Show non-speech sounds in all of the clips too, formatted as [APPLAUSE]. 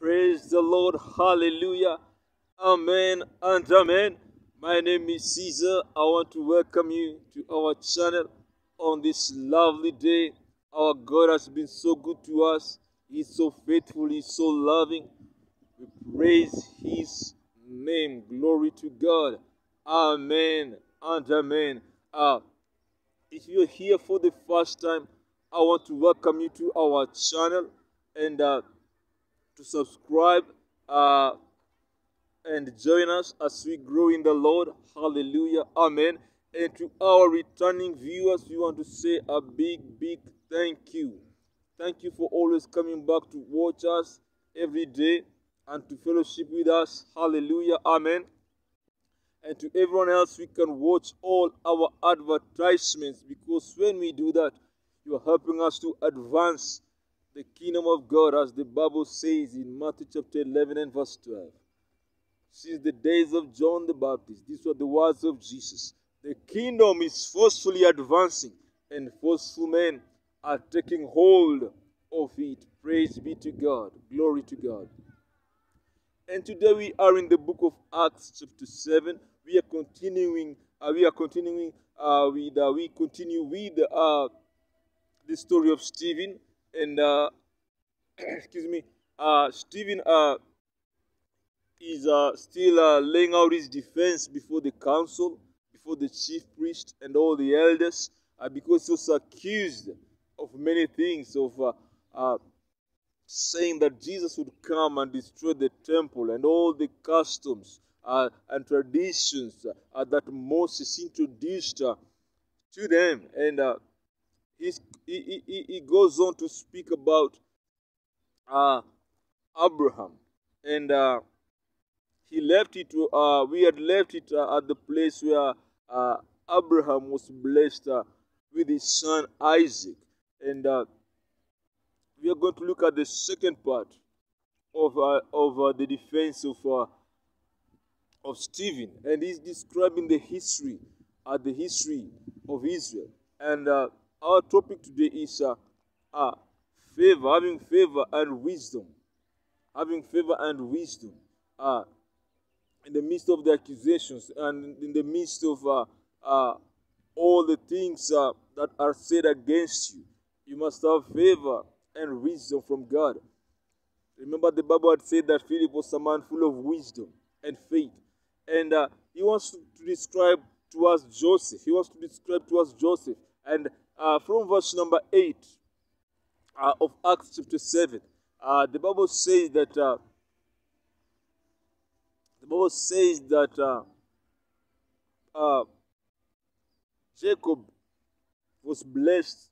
Praise the Lord. Hallelujah. Amen and amen. My name is Caesar. I want to welcome you to our channel on this lovely day. Our God has been so good to us. He's so faithful. He's so loving. We praise His name. Glory to God. Amen and amen. Uh, if you're here for the first time, I want to welcome you to our channel and uh, to subscribe uh, and join us as we grow in the Lord. Hallelujah. Amen. And to our returning viewers, we want to say a big, big thank you. Thank you for always coming back to watch us every day and to fellowship with us. Hallelujah. Amen. And to everyone else, we can watch all our advertisements because when we do that, you are helping us to advance the kingdom of God, as the Bible says in Matthew chapter 11 and verse 12. Since the days of John the Baptist, these were the words of Jesus. The kingdom is forcefully advancing, and forceful men are taking hold of it. Praise be to God. Glory to God. And today we are in the book of Acts, chapter 7. We are continuing, uh, we are continuing uh, with, uh, we continue with uh, the story of Stephen. And, uh, [CLEARS THROAT] excuse me, uh, Stephen uh, is uh, still uh, laying out his defense before the council, before the chief priest and all the elders, uh, because he was accused of many things, of uh, uh, saying that Jesus would come and destroy the temple and all the customs uh, and traditions uh, that Moses introduced to them. And uh, he, he, he goes on to speak about uh, Abraham. And uh, he left it, uh, we had left it uh, at the place where uh, Abraham was blessed uh, with his son Isaac. And we are going to look at the second part of, of the defense of, of Stephen. And he's describing the history, uh, the history of Israel. And our topic today is uh, uh, favor, having favor and wisdom. Having favor and wisdom. Uh, in the midst of the accusations and in the midst of uh, uh, all the things uh, that are said against you, you must have favor and wisdom from God. Remember, the Bible had said that Philip was a man full of wisdom and faith. And uh, he wants to, describe to us Joseph. He wants to describe to us Joseph. And uh, from verse number 8 uh, of Acts chapter 7, uh, the Bible says that uh, the Bible says that uh, uh, Jacob was blessed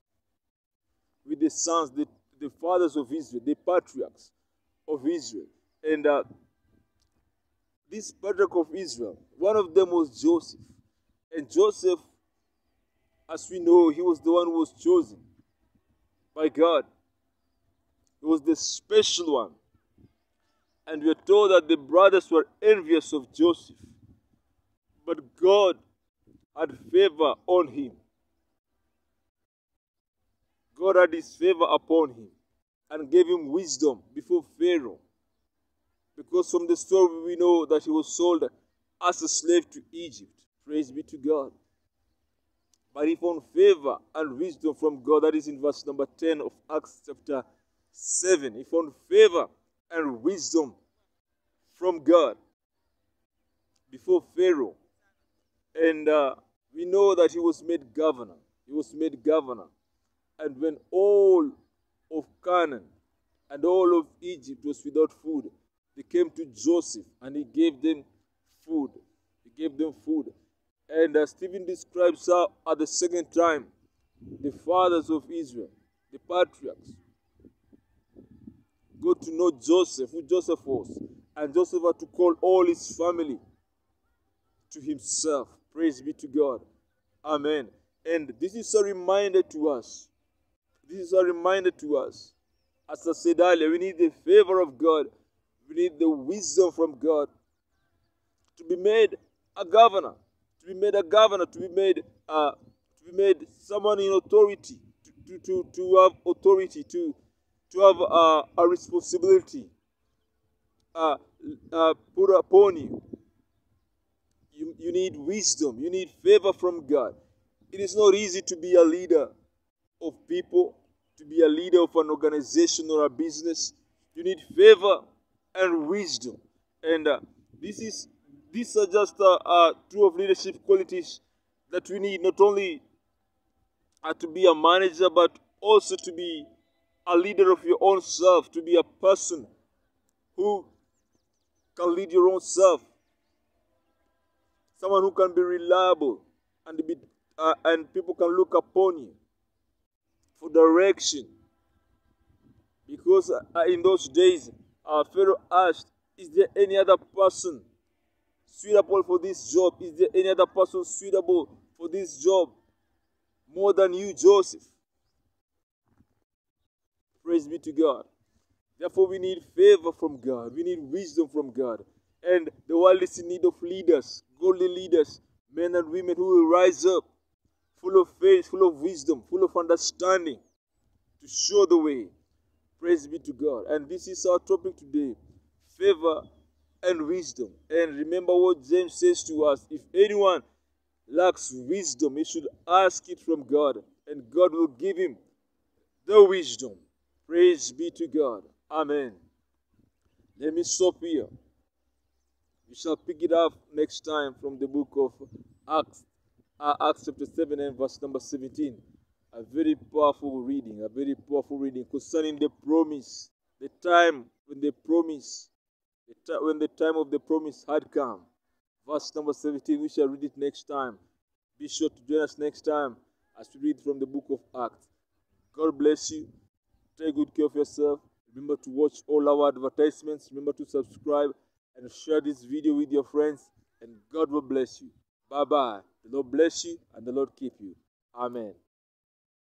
with the sons, the, the fathers of Israel, the patriarchs of Israel. And this patriarch of Israel, one of them was Joseph. And Joseph, as we know, he was the one who was chosen by God. He was the special one. And we are told that the brothers were envious of Joseph. But God had favor on him. God had his favor upon him and gave him wisdom before Pharaoh. Because from the story we know that he was sold as a slave to Egypt. Praise be to God. But he found favor and wisdom from God. That is in verse number 10 of Acts chapter 7. He found favor and wisdom from God before Pharaoh. And uh, we know that he was made governor. He was made governor. And when all of Canaan and all of Egypt was without food, they came to Joseph and he gave them food. He gave them food. And uh, Stephen describes how at the second time the fathers of Israel, the patriarchs, got to know Joseph, who Joseph was. And Joseph had to call all his family to himself. Praise be to God. Amen. And this is a reminder to us. This is a reminder to us. As I said earlier, we need the favor of God. We need the wisdom from God to be made a governor, to be made a governor, to be made uh, to be made someone in authority, to, to, to, have authority, to, to have uh, a responsibility uh, uh, put upon you. you. You need wisdom, you need favor from God. It is not easy to be a leader of people, to be a leader of an organization or a business. You need favor and wisdom. And uh, this is these are just uh, uh, two of leadership qualities that we need not only uh, to be a manager, but also to be a leader of your own self, to be a person who can lead your own self, someone who can be reliable and be uh, and people can look upon you for direction. Because uh, in those days, our Pharaoh asked, Is there any other person suitable for this job? Is there any other person suitable for this job more than you, Joseph? Praise be to God. Therefore, we need favor from God. We need wisdom from God. And the world is in need of leaders, godly leaders, men and women who will rise up full of faith, full of wisdom, full of understanding to show the way. Praise be to God. And this is our topic today favor and wisdom. And remember what James says to us if anyone lacks wisdom, he should ask it from God, and God will give him the wisdom. Praise be to God. Amen. Let me stop here. We shall pick it up next time from the book of Acts, uh, Acts chapter 7 and verse number 17. A very powerful reading, a very powerful reading concerning the promise, the time when the promise when the time of the promise had come. Verse number 17, we shall read it next time. Be sure to join us next time as we read from the book of Acts. God bless you. Take good care of yourself. Remember to watch all our advertisements. Remember to subscribe and share this video with your friends. And God will bless you. Bye bye. The Lord bless you and the Lord keep you. Amen.